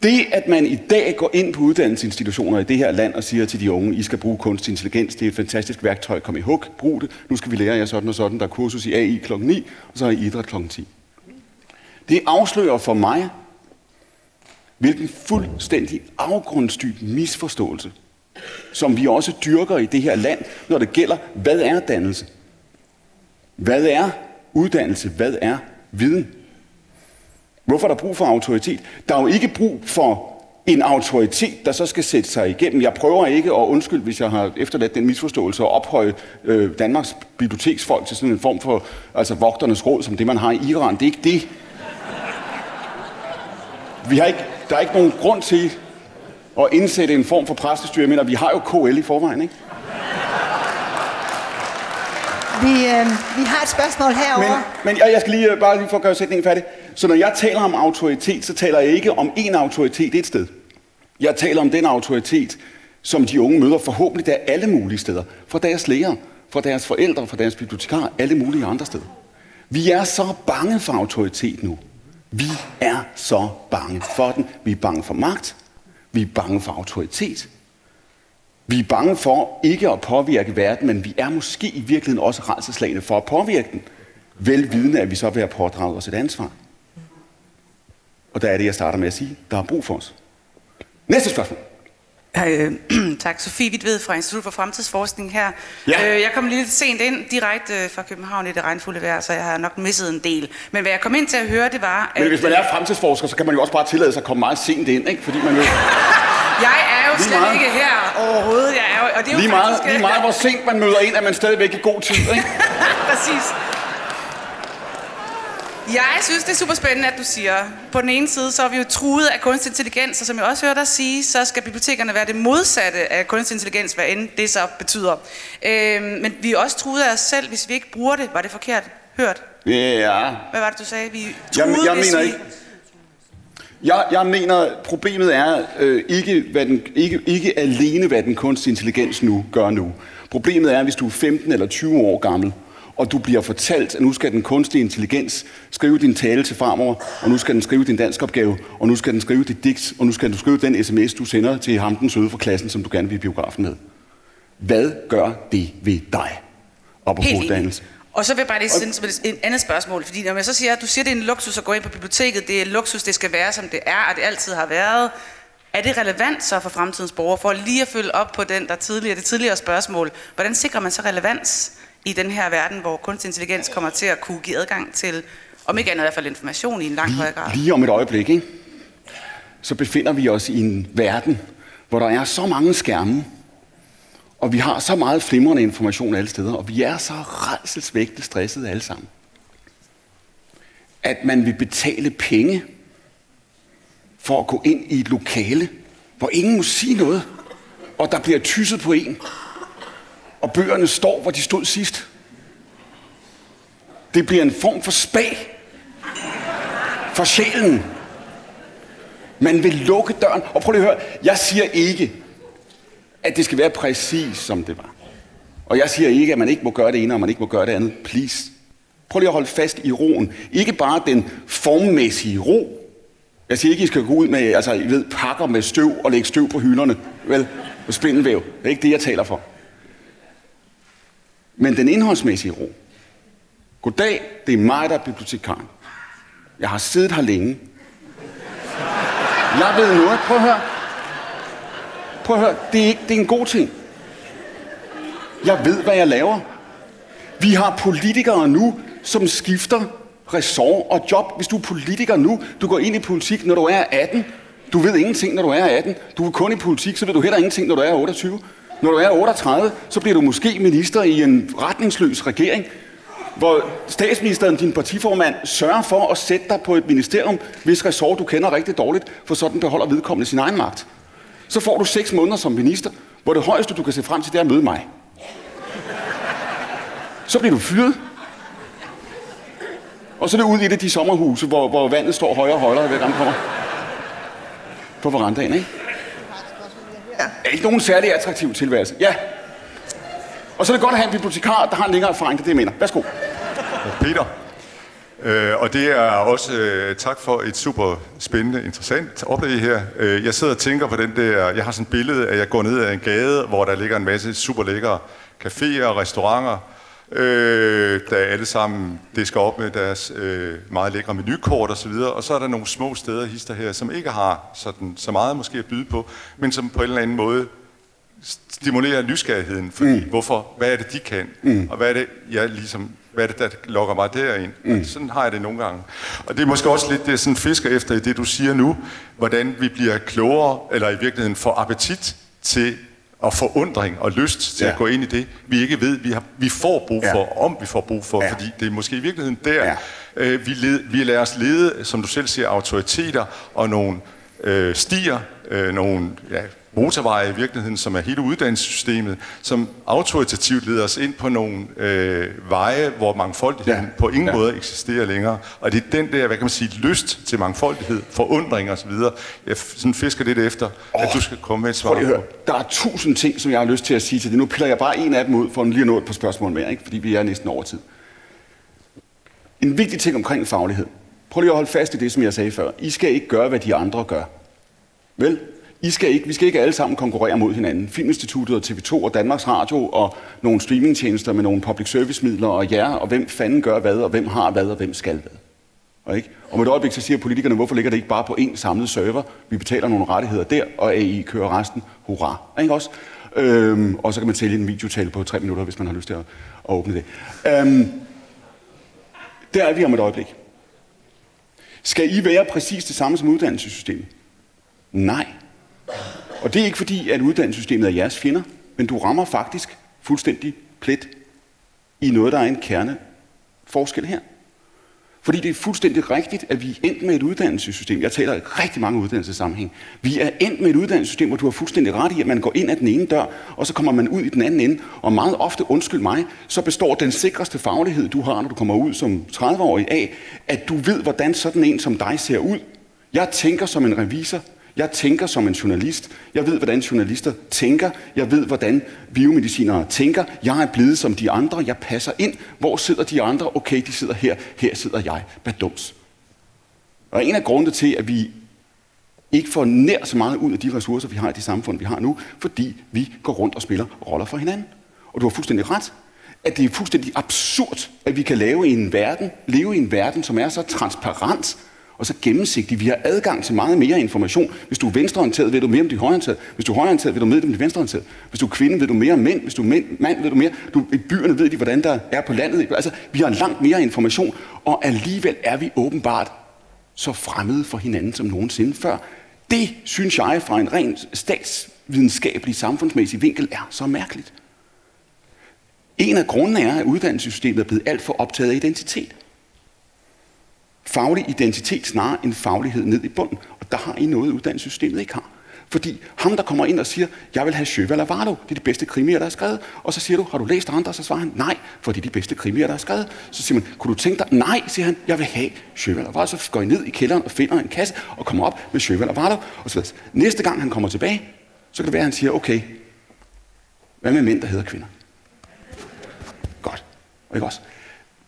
Det, at man i dag går ind på uddannelsesinstitutioner i det her land og siger til de unge, I skal bruge kunstig intelligens, det er et fantastisk værktøj, kom i hug, brug det, nu skal vi lære jer sådan og sådan, der er kursus i AI kl. 9, og så er I idræt kl. 10. Det afslører for mig, hvilken fuldstændig afgrundsdyb misforståelse, som vi også dyrker i det her land, når det gælder, hvad er dannelse? Hvad er uddannelse? Hvad er viden? Hvorfor er der brug for autoritet? Der er jo ikke brug for en autoritet, der så skal sætte sig igennem. Jeg prøver ikke, at undskylde, hvis jeg har efterladt den misforståelse, at ophøje øh, Danmarks biblioteksfolk til sådan en form for altså vogternes råd, som det man har i Iran. Det er ikke det. Vi har ikke, der er ikke nogen grund til at indsætte en form for præstestyre. Jeg mener, vi har jo KL i forvejen, ikke? Vi, øh, vi har et spørgsmål herovre. Men, men jeg, jeg skal lige øh, bare lige for at gøre sætningen færdig. Så når jeg taler om autoritet, så taler jeg ikke om én autoritet et sted. Jeg taler om den autoritet, som de unge møder forhåbentlig der alle mulige steder. Fra deres læger, fra deres forældre, fra deres bibliotekar, alle mulige andre steder. Vi er så bange for autoritet nu. Vi er så bange for den. Vi er bange for magt. Vi er bange for autoritet. Vi er bange for ikke at påvirke verden, men vi er måske i virkeligheden også redselslagende for at påvirke den. Velvidende, at vi så vil have pådraget os et ansvar. Og der er det, jeg starter med at sige, der er brug for os. Næste spørgsmål. Øh, tak. Sofie Wittved fra Institut for Fremtidsforskning her. Ja. Øh, jeg kom lidt sent ind direkte øh, fra København i det regnfulde vejr, så jeg har nok misset en del. Men hvad jeg kom ind til at høre, det var... Men hvis man er fremtidsforsker, så kan man jo også bare tillade sig at komme meget sent ind, ikke? Fordi man jo... Jeg er jo Lige slet meget. ikke her overhovedet. Jeg er jo, og det er jo Lige meget, faktisk, lige meget, hvor sent man møder ind, er man stadigvæk i god tid, ikke? Præcis. Jeg synes, det er super spændende, at du siger, på den ene side, så er vi jo truet af kunstig intelligens, og som jeg også hørte dig sige, så skal bibliotekerne være det modsatte af kunstig intelligens, hvad end det så betyder. Øhm, men vi er også truet af os selv, hvis vi ikke bruger det. Var det forkert hørt? Ja, Hvad var det, du sagde? Vi er jeg, truet, jeg hvis mener vi... ikke... Jeg, jeg mener, problemet er øh, ikke, hvad den, ikke, ikke alene, hvad den kunstige intelligens nu gør nu. Problemet er, hvis du er 15 eller 20 år gammel, og du bliver fortalt, at nu skal den kunstige intelligens skrive din tale til farmor, og nu skal den skrive din danskopgave, og nu skal den skrive dit digt, og nu skal du skrive den sms, du sender til ham den søde fra klassen, som du gerne vil i biografen med. Hvad gør det ved dig? Op på Helt enig. uddannelse. Og så vil jeg bare lige sende et andet spørgsmål, fordi når man så siger, at du siger, at det er en luksus at gå ind på biblioteket, det er en luksus, det skal være, som det er, og det altid har været. Er det relevant så for fremtidens borgere, for lige at følge op på den, der tidligere, det tidligere spørgsmål? Hvordan sikrer man så relevans i den her verden, hvor kunstig intelligens kommer til at kunne give adgang til, om ikke andet i hvert fald information i en langt højere grad? Lige om et øjeblik, ikke? så befinder vi os i en verden, hvor der er så mange skærme, og vi har så meget flimrende information alle steder, og vi er så redselsvægte stressede alle sammen, at man vil betale penge for at gå ind i et lokale, hvor ingen må sige noget, og der bliver tysset på en, og bøgerne står, hvor de stod sidst. Det bliver en form for spag for sjælen. Man vil lukke døren. Og prøv lige at høre, jeg siger ikke, at det skal være præcis som det var. Og jeg siger ikke, at man ikke må gøre det ene, og man ikke må gøre det andet. Please. Prøv lige at holde fast i roen. Ikke bare den formmæssige ro. Jeg siger ikke, at I skal gå ud med altså, I ved, pakker med støv og lægge støv på hylderne. Vel, med spindelvæv. Det er ikke det, jeg taler for. Men den indholdsmæssige ro. Goddag, det er mig, der er bibliotekaren. Jeg har siddet her længe. Jeg ved noget. Prøv at høre. Prøv at høre. Det er, ikke, det er en god ting. Jeg ved, hvad jeg laver. Vi har politikere nu, som skifter ressort og job. Hvis du er politiker nu, du går ind i politik, når du er 18. Du ved ingenting, når du er 18. Du er kun i politik, så ved du heller ingenting, når du er 28. Når du er 38, så bliver du måske minister i en retningsløs regering hvor statsministeren, din partiformand, sørger for at sætte dig på et ministerium, hvis ressort du kender rigtig dårligt, for sådan beholder vedkommende sin egen magt. Så får du seks måneder som minister, hvor det højeste, du kan se frem til, det er at møde mig. Så bliver du fyret. Og så er det ud i det de sommerhuse, hvor, hvor vandet står højere og højere, hver gang kommer. På verandaen, ikke? Er ikke nogen særlig attraktiv tilværelse? Ja. Og så er det godt at have en bibliotekar, der har en længere erfaring, det er det, jeg mener. Værsgo. Peter. Øh, og det er også øh, tak for et super spændende, interessant oplæg her. Øh, jeg sidder og tænker på den der, jeg har sådan et billede, at jeg går ned ad en gade, hvor der ligger en masse super lækre caféer og restauranter, øh, der alle sammen disker op med deres øh, meget lækre menukort osv., og, og så er der nogle små steder, hister her, som ikke har sådan, så meget måske at byde på, men som på en eller anden måde stimulerer nysgerrigheden, fordi mm. hvorfor, hvad er det, de kan, mm. og hvad er det, jeg ligesom hvad er det, der lokker mig derind? Mm. Sådan har jeg det nogle gange. Og det er måske også lidt det, sådan fisker efter i det, du siger nu, hvordan vi bliver klogere, eller i virkeligheden får appetit til og forundring og lyst til ja. at gå ind i det, vi ikke ved, vi, har, vi får brug for, ja. om vi får brug for, ja. fordi det er måske i virkeligheden der, ja. øh, vi, led, vi lader os lede, som du selv siger, autoriteter og nogle øh, stier, øh, nogle ja, motorveje i virkeligheden, som er hele uddannelsessystemet, som autoritativt leder os ind på nogle øh, veje, hvor mangfoldigheden ja. på ingen ja. måde eksisterer længere. Og det er den der, hvad kan man sige, lyst til mangfoldighed, forundring osv., jeg sådan fisker lidt efter, oh, at du skal komme med et svar på. Der er tusind ting, som jeg har lyst til at sige til det. Nu piller jeg bare en af dem ud, for lige at nå et par spørgsmål mere, ikke? fordi vi er næsten over tid. En vigtig ting omkring faglighed. Prøv lige at holde fast i det, som jeg sagde før. I skal ikke gøre, hvad de andre gør. Vel? I skal ikke, vi skal ikke alle sammen konkurrere mod hinanden. Filminstituttet og TV2 og Danmarks Radio og nogle streamingtjenester med nogle public service midler og jer, og hvem fanden gør hvad, og hvem har hvad, og hvem skal hvad. Og, ikke? og med et øjeblik så siger politikerne, hvorfor ligger det ikke bare på én samlet server? Vi betaler nogle rettigheder der, og AI kører resten. Hurra. Ikke også? Øhm, og så kan man tælle en videotale på tre minutter, hvis man har lyst til at, at åbne det. Øhm, der er vi om et øjeblik. Skal I være præcis det samme som uddannelsessystemet? Nej. Og det er ikke fordi, at uddannelsessystemet er jeres fjender, men du rammer faktisk fuldstændig plet i noget, der er en kerne forskel her. Fordi det er fuldstændig rigtigt, at vi er endt med et uddannelsessystem. Jeg taler i rigtig mange uddannelsessammenhæng. Vi er endt med et uddannelsessystem, hvor du har fuldstændig ret i, at man går ind ad den ene dør, og så kommer man ud i den anden ende. Og meget ofte, undskyld mig, så består den sikreste faglighed, du har, når du kommer ud som 30-årig af, at du ved, hvordan sådan en som dig ser ud. Jeg tænker som en revisor, jeg tænker som en journalist. Jeg ved, hvordan journalister tænker. Jeg ved, hvordan biomedicinere tænker. Jeg er blevet som de andre. Jeg passer ind. Hvor sidder de andre? Okay, de sidder her. Her sidder jeg. Badums. Og en af grundene til, at vi ikke får nær så meget ud af de ressourcer, vi har i det samfund, vi har nu, fordi vi går rundt og spiller roller for hinanden. Og du har fuldstændig ret, at det er fuldstændig absurd, at vi kan lave i en verden, leve i en verden, som er så transparent, og så gennemsigtig. Vi har adgang til meget mere information. Hvis du er venstreorienteret, ved du mere om de højreorienterede. Hvis du er højreorienteret, ved du mere om de venstreorienterede. Hvis du er kvinde, ved du mere om mænd. Hvis du er mænd, mand, ved du mere. Du, I byerne ved de, hvordan der er på landet. Altså, vi har langt mere information, og alligevel er vi åbenbart så fremmede for hinanden som nogensinde før. Det, synes jeg, fra en ren statsvidenskabelig, samfundsmæssig vinkel, er så mærkeligt. En af grundene er, at uddannelsessystemet er blevet alt for optaget af identitet. Faglig identitet snarere end faglighed ned i bunden. Og der har I noget, uddannelsessystemet ikke har. Fordi ham, der kommer ind og siger, jeg vil have Sjøval og det er de bedste krimier, der er skrevet. Og så siger du, har du læst andre? Så svarer han, nej, for det er de bedste krimier, der er skrevet. Så siger man, kunne du tænke dig, nej, siger han, jeg vil have Sjøval og Så går I ned i kælderen og finder en kasse og kommer op med Sjøval og Og så Næste gang han kommer tilbage, så kan det være, at han siger, okay, hvad med mænd, der hedder kvinder? Godt. Og ikke også?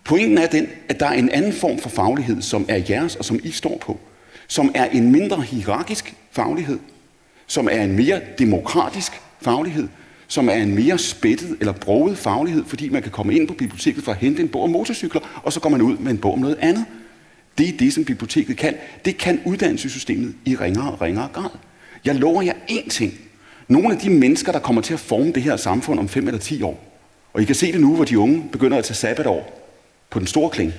Pointen er den, at der er en anden form for faglighed, som er jeres og som I står på, som er en mindre hierarkisk faglighed, som er en mere demokratisk faglighed, som er en mere spættet eller broget faglighed, fordi man kan komme ind på biblioteket for at hente en bog om motorcykler, og så går man ud med en bog om noget andet. Det er det, som biblioteket kan. Det kan uddannelsessystemet i ringere og ringere grad. Jeg lover jer én ting. Nogle af de mennesker, der kommer til at forme det her samfund om 5 eller 10 år, og I kan se det nu, hvor de unge begynder at tage sabbatår på den store klinge.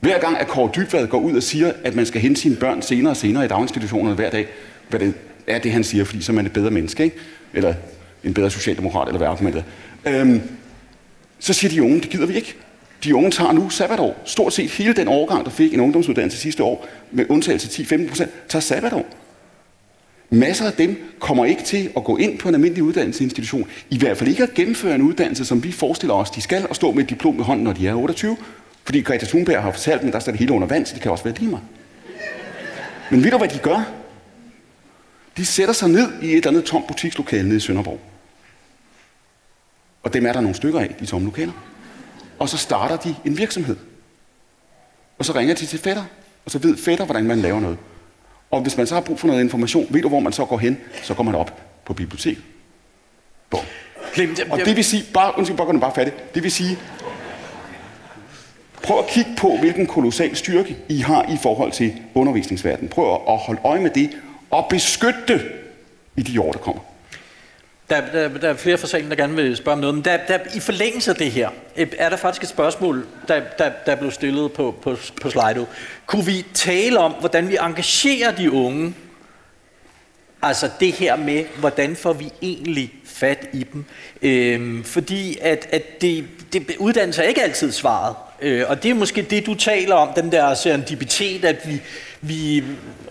Hver gang, at Kåre Dybvad går ud og siger, at man skal hente sine børn senere og senere i daginstitutionerne hver dag, hvad det er det, han siger, fordi så er man et bedre menneske, ikke? eller en bedre socialdemokrat, eller hvad argumentet øhm, så siger de unge, det gider vi ikke. De unge tager nu sabbatår. Stort set hele den årgang, der fik en ungdomsuddannelse sidste år, med undtagelse 10-15 procent, tager sabbatår. Masser af dem kommer ikke til at gå ind på en almindelig uddannelsesinstitution. I hvert fald ikke at gennemføre en uddannelse, som vi forestiller os, de skal, og stå med et diplom i hånden, når de er 28. Fordi Greta Thunberg har fortalt dem, der står det hele under vand, så det kan også være lige mig. Men ved du, hvad de gør? De sætter sig ned i et eller andet tomt butikslokale nede i Sønderborg. Og dem er der nogle stykker af, de tomme lokaler. Og så starter de en virksomhed. Og så ringer de til fætter, og så ved fætter, hvordan man laver noget. Og hvis man så har brug for noget information, ved du, hvor man så går hen? Så går man op på biblioteket. Bum. Og det vil sige, bare, undskyld, bare, bare fattigt, det vil sige, prøv at kigge på, hvilken kolossal styrke I har i forhold til undervisningsverdenen. Prøv at holde øje med det, og beskytte det i de år, der kommer. Der, der, der er flere fra salen, der gerne vil spørge om noget, men der, der, i forlængelse af det her, øh, er der faktisk et spørgsmål, der, der, der blev stillet på, på, på Slido. Kunne vi tale om, hvordan vi engagerer de unge? Altså det her med, hvordan får vi egentlig fat i dem? Øhm, fordi at, at det, det, uddannelse er ikke altid svaret. Øh, og det er måske det, du taler om, den der serendipitet, at vi, vi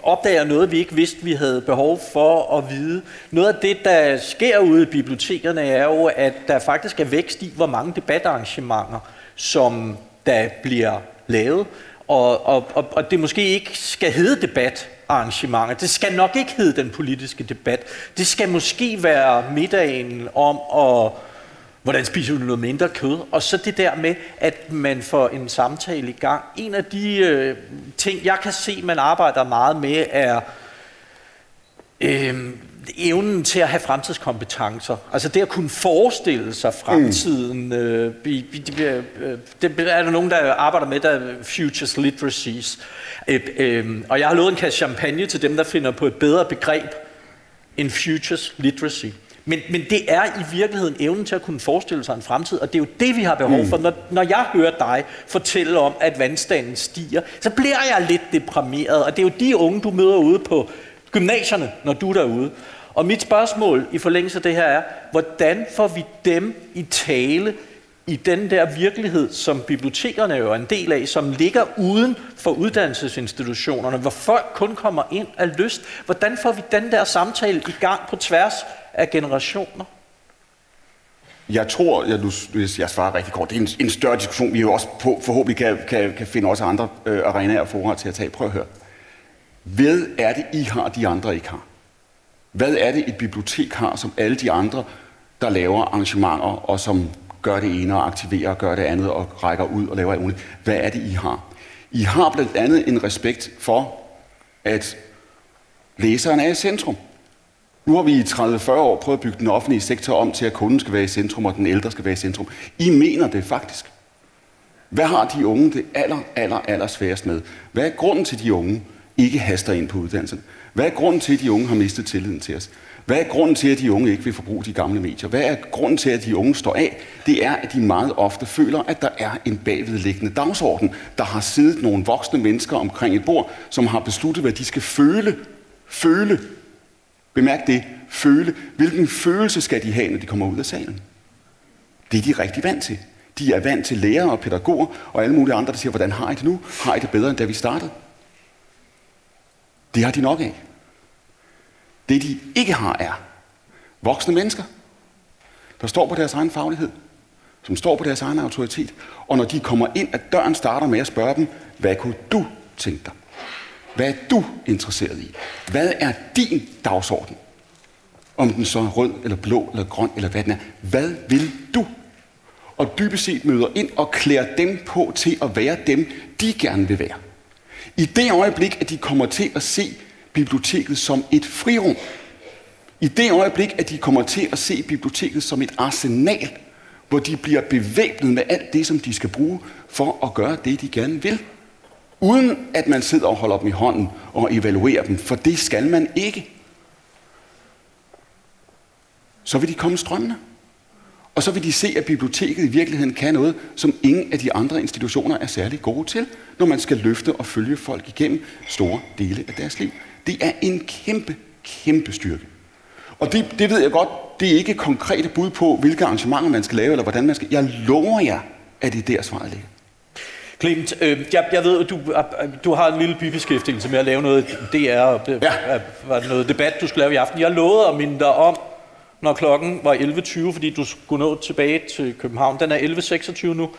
opdager noget, vi ikke vidste, vi havde behov for at vide. Noget af det, der sker ude i bibliotekerne, er jo, at der faktisk er vækst i, hvor mange debatarrangementer, som der bliver lavet. Og, og, og, og det måske ikke skal hedde debatarrangementer. Det skal nok ikke hedde den politiske debat. Det skal måske være middagen om at Hvordan spiser du noget mindre kød? Og så det der med, at man får en samtale i gang. En af de øh, ting, jeg kan se, man arbejder meget med, er øh, evnen til at have fremtidskompetencer. Altså det at kunne forestille sig fremtiden. Mm. Øh, det, det er der nogen, der arbejder med, der er Futures Literacies. Øh, øh, og jeg har lovet en kasse champagne til dem, der finder på et bedre begreb end Futures Literacy. Men, men det er i virkeligheden evnen til at kunne forestille sig en fremtid, og det er jo det, vi har behov for. Mm. Når, når jeg hører dig fortælle om, at vandstanden stiger, så bliver jeg lidt deprimeret, og det er jo de unge, du møder ude på gymnasierne, når du er derude. Og mit spørgsmål i forlængelse af det her er, hvordan får vi dem i tale i den der virkelighed, som bibliotekerne jo er en del af, som ligger uden for uddannelsesinstitutionerne, hvor folk kun kommer ind af lyst. Hvordan får vi den der samtale i gang på tværs af generationer? Jeg tror, jeg, nu, hvis jeg svarer rigtig kort, det er en, en større diskussion, vi jo også på, forhåbentlig kan, kan, kan finde også andre øh, arenaer og forhold til at tage. Prøv at høre. Hvad er det, I har, de andre ikke har? Hvad er det, et bibliotek har, som alle de andre, der laver arrangementer, og som gør det ene og aktiverer og gør det andet og rækker ud og laver alt Hvad er det, I har? I har blandt andet en respekt for, at læseren er i centrum. Nu har vi i 30-40 år prøvet at bygge den offentlige sektor om til, at kunden skal være i centrum, og den ældre skal være i centrum. I mener det faktisk. Hvad har de unge det aller, aller, aller sværest med? Hvad er grunden til, at de unge ikke haster ind på uddannelsen? Hvad er grunden til, at de unge har mistet tilliden til os? Hvad er grunden til, at de unge ikke vil forbruge de gamle medier? Hvad er grunden til, at de unge står af? Det er, at de meget ofte føler, at der er en bagvedliggende dagsorden. Der har siddet nogle voksne mennesker omkring et bord, som har besluttet, hvad de skal føle. Føle. Bemærk det. Føle. Hvilken følelse skal de have, når de kommer ud af salen? Det er de rigtig vant til. De er vant til lærere og pædagoger og alle mulige andre, der siger, hvordan har I det nu? Har I det bedre, end da vi startede? Det har de nok af. Det de ikke har er voksne mennesker, der står på deres egen faglighed, som står på deres egen autoritet, og når de kommer ind, at døren starter med at spørge dem, hvad kunne du tænke dig? Hvad er du interesseret i? Hvad er din dagsorden? Om den så er rød, eller blå, eller grøn, eller hvad den er. Hvad vil du? Og dybest set møder ind og klæder dem på til at være dem, de gerne vil være. I det øjeblik, at de kommer til at se biblioteket som et frirum. I det øjeblik, at de kommer til at se biblioteket som et arsenal, hvor de bliver bevæbnet med alt det, som de skal bruge for at gøre det, de gerne vil. Uden at man sidder og holder dem i hånden og evaluerer dem, for det skal man ikke. Så vil de komme strømmende. Og så vil de se, at biblioteket i virkeligheden kan noget, som ingen af de andre institutioner er særlig gode til, når man skal løfte og følge folk igennem store dele af deres liv. Det er en kæmpe, kæmpe styrke. Og det, det ved jeg godt, det er ikke konkrete bud på, hvilke arrangementer man skal lave, eller hvordan man skal. Jeg lover jer, at det er der svaret ligger. Clement, øh, jeg, jeg ved, du, du har en lille bibeskæftigelse med at lave noget DR, og det Ja. var noget debat, du skulle lave i aften. Jeg lovede at minde dig om, når klokken var 11.20, fordi du skulle nå tilbage til København. Den er 11.26 nu.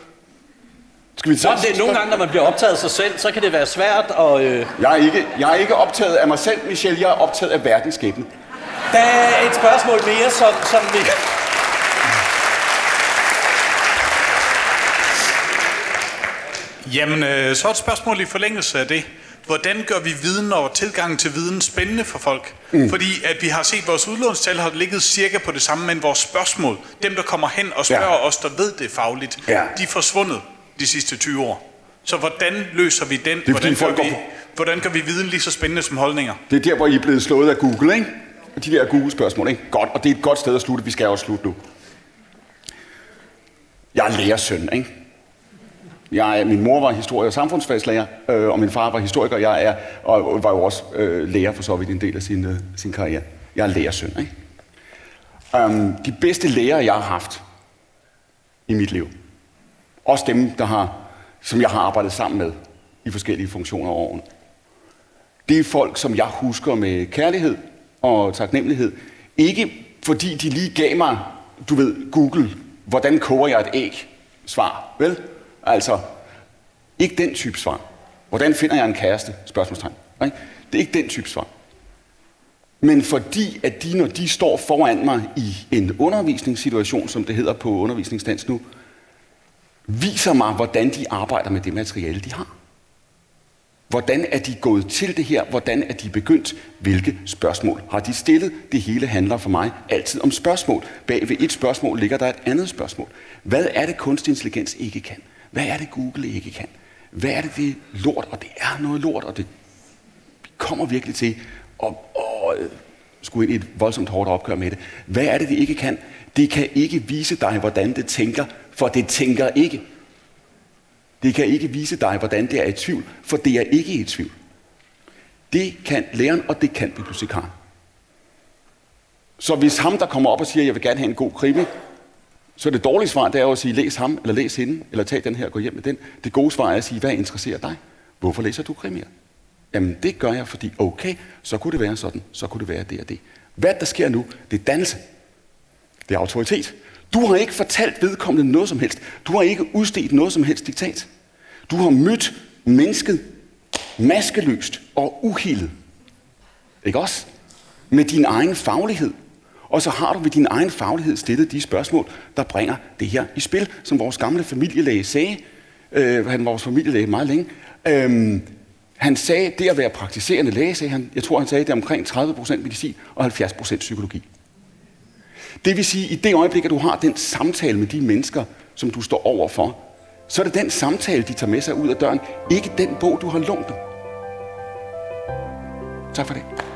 Skal vi Så det, nogle gange, når man bliver optaget af sig selv, så kan det være svært at... Øh, Jeg er, ikke, jeg er ikke optaget af mig selv, Michel. Jeg er optaget af verdens skæbne. der er et spørgsmål mere, som, som vi... Jamen, øh, så et spørgsmål i forlængelse af det. Hvordan gør vi viden og tilgangen til viden spændende for folk? Mm. Fordi at vi har set, at vores udlånstal har ligget cirka på det samme, men vores spørgsmål, dem der kommer hen og spørger Ja. os, der ved det fagligt, Ja. de er forsvundet de sidste 20 år. Så hvordan løser vi den? fordi hvordan, folk gør går vi, på- hvordan gør vi viden lige så spændende som holdninger? Det er der, hvor I er blevet slået af Google, ikke? De der Google-spørgsmål, ikke? Godt, og det er et godt sted at slutte. Vi skal også slutte nu. Jeg er lærersøn, ikke? Jeg er, min mor var historie- og samfundsfagslærer, øh, og min far var historiker. Jeg er, og var jo også øh, lærer for så vidt en del af sin, øh, sin karriere. Jeg er lærersøn, ikke? Um, de bedste lærere, jeg har haft i mit liv, også dem, der har, som jeg har arbejdet sammen med i forskellige funktioner over årene, det er folk, som jeg husker med kærlighed og taknemmelighed. Ikke fordi de lige gav mig, du ved, Google, hvordan koger jeg et æg? Svar, vel? Altså, ikke den type svar. Hvordan finder jeg en kæreste? Spørgsmålstegn. Ikke? Det er ikke den type svar. Men fordi, at de, når de står foran mig i en undervisningssituation, som det hedder på undervisningsdans nu, viser mig, hvordan de arbejder med det materiale, de har. Hvordan er de gået til det her? Hvordan er de begyndt? Hvilke spørgsmål har de stillet? Det hele handler for mig altid om spørgsmål. Bag ved et spørgsmål ligger der et andet spørgsmål. Hvad er det kunstig intelligens ikke kan? Hvad er det Google ikke kan? Hvad er det det er lort? Og det er noget lort, og det kommer virkelig til at, at øh, skulle ind i et voldsomt hårdt opgør med det. Hvad er det, det ikke kan? Det kan ikke vise dig, hvordan det tænker, for det tænker ikke. Det kan ikke vise dig, hvordan det er i tvivl, for det er ikke i tvivl. Det kan læreren, og det kan bibliotekaren. Så hvis ham, der kommer op og siger, jeg vil gerne have en god krimi, så det dårlige svar, det er jo at sige, læs ham, eller læs hende, eller tag den her og gå hjem med den. Det gode svar er at sige, hvad interesserer dig? Hvorfor læser du krimier? Jamen, det gør jeg, fordi okay, så kunne det være sådan, så kunne det være det og det. Hvad der sker nu, det er dannelse. Det er autoritet. Du har ikke fortalt vedkommende noget som helst. Du har ikke udstedt noget som helst diktat. Du har mødt mennesket maskeløst og uhildet. Ikke også? Med din egen faglighed. Og så har du ved din egen faglighed stillet de spørgsmål, der bringer det her i spil, som vores gamle familielæge sagde. Øh, han var vores familielæge meget længe. Øh, han sagde, det at være praktiserende læge, sagde han, jeg tror, han sagde, det er omkring 30% medicin og 70% psykologi. Det vil sige, i det øjeblik, at du har den samtale med de mennesker, som du står over for, så er det den samtale, de tager med sig ud af døren. Ikke den bog, du har lånt dem. Tak for det.